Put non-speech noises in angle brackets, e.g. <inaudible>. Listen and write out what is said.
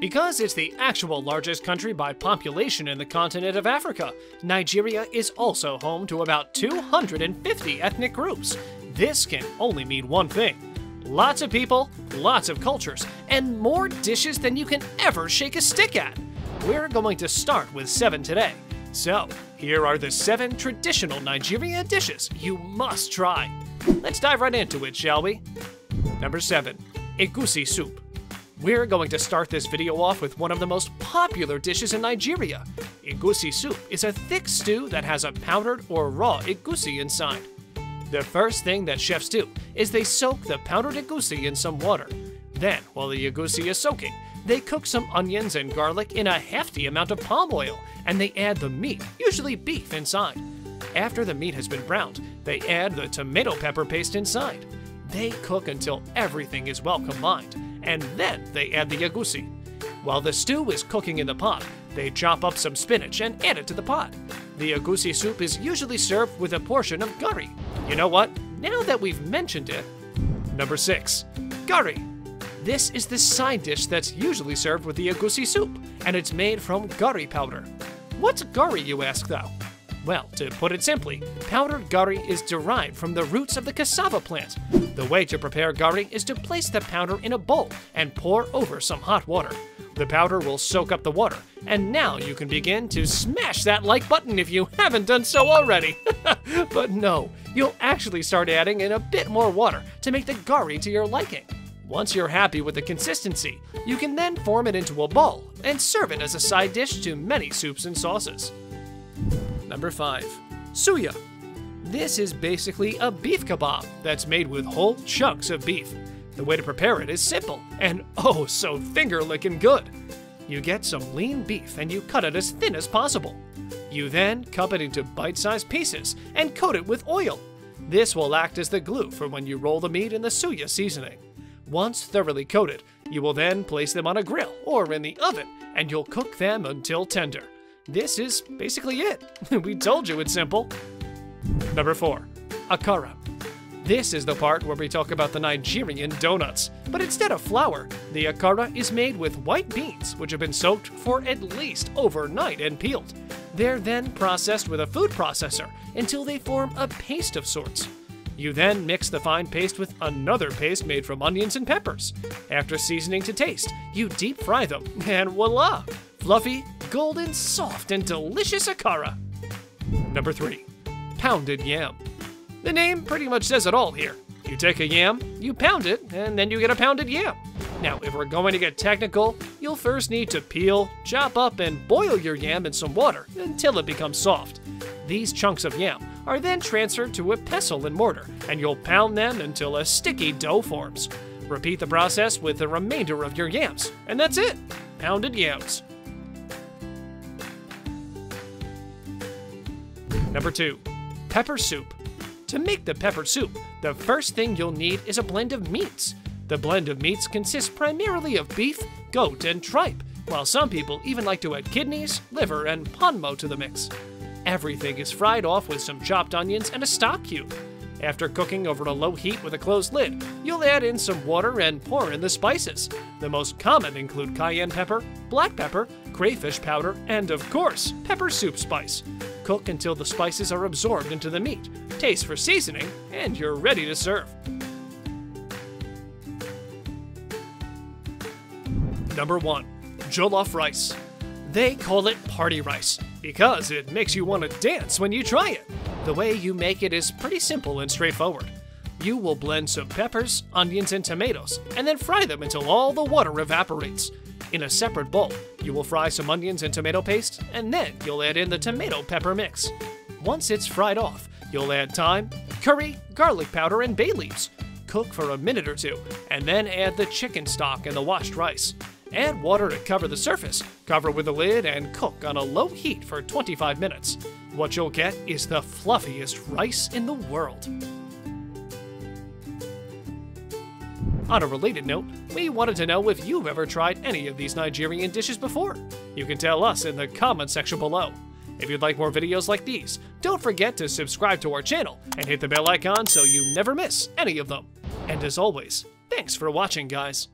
Because it's the actual largest country by population in the continent of Africa, Nigeria is also home to about 250 ethnic groups. This can only mean one thing lots of people, lots of cultures, and more dishes than you can ever shake a stick at. We're going to start with seven today. So, here are the seven traditional Nigeria dishes you must try. Let's dive right into it, shall we? Number seven, Egusi soup. We're going to start this video off with one of the most popular dishes in Nigeria. Egusi soup is a thick stew that has a powdered or raw egusi inside. The first thing that chefs do is they soak the powdered egusi in some water. Then, while the egusi is soaking, they cook some onions and garlic in a hefty amount of palm oil, and they add the meat, usually beef, inside. After the meat has been browned, they add the tomato pepper paste inside. They cook until everything is well combined and then they add the egusi. While the stew is cooking in the pot, they chop up some spinach and add it to the pot. The egusi soup is usually served with a portion of gari. You know what? Now that we've mentioned it, number six, gari. This is the side dish that's usually served with the egusi soup, and it's made from gari powder. What's gari, you ask, though? Well, to put it simply, powdered gari is derived from the roots of the cassava plant. The way to prepare gari is to place the powder in a bowl and pour over some hot water. The powder will soak up the water, and now you can begin to smash that like button if you haven't done so already. <laughs> but no, you'll actually start adding in a bit more water to make the gari to your liking. Once you're happy with the consistency, you can then form it into a ball and serve it as a side dish to many soups and sauces. Number 5. Suya. This is basically a beef kebab that's made with whole chunks of beef. The way to prepare it is simple and oh so finger licking good. You get some lean beef and you cut it as thin as possible. You then cut it into bite sized pieces and coat it with oil. This will act as the glue for when you roll the meat in the suya seasoning. Once thoroughly coated, you will then place them on a grill or in the oven and you'll cook them until tender. This is basically it. <laughs> we told you it's simple. Number 4. Akara. This is the part where we talk about the Nigerian donuts. But instead of flour, the akara is made with white beans, which have been soaked for at least overnight and peeled. They're then processed with a food processor until they form a paste of sorts. You then mix the fine paste with another paste made from onions and peppers. After seasoning to taste, you deep fry them, <laughs> and voila! Fluffy, golden, soft, and delicious akara. Number 3. Pounded Yam. The name pretty much says it all here. You take a yam, you pound it, and then you get a pounded yam. Now, if we're going to get technical, you'll first need to peel, chop up, and boil your yam in some water until it becomes soft. These chunks of yam are then transferred to a pestle and mortar, and you'll pound them until a sticky dough forms. Repeat the process with the remainder of your yams, and that's it pounded yams. Number 2. Pepper soup. To make the pepper soup, the first thing you'll need is a blend of meats. The blend of meats consists primarily of beef, goat, and tripe, while some people even like to add kidneys, liver, and ponmo to the mix. Everything is fried off with some chopped onions and a stock cube. After cooking over a low heat with a closed lid, you'll add in some water and pour in the spices. The most common include cayenne pepper, black pepper, crayfish powder, and of course, pepper soup spice. Cook until the spices are absorbed into the meat. Taste for seasoning, and you're ready to serve. Number 1. Jollof Rice. They call it party rice because it makes you want to dance when you try it. The way you make it is pretty simple and straightforward. You will blend some peppers, onions, and tomatoes, and then fry them until all the water evaporates. In a separate bowl, you will fry some onions and tomato paste, and then you'll add in the tomato pepper mix. Once it's fried off, you'll add thyme, curry, garlic powder, and bay leaves. Cook for a minute or two, and then add the chicken stock and the washed rice. Add water to cover the surface, cover with a lid, and cook on a low heat for 25 minutes. What you'll get is the fluffiest rice in the world. On a related note, we wanted to know if you've ever tried any of these Nigerian dishes before. You can tell us in the comment section below. If you'd like more videos like these, don't forget to subscribe to our channel and hit the bell icon so you never miss any of them. And as always, thanks for watching, guys.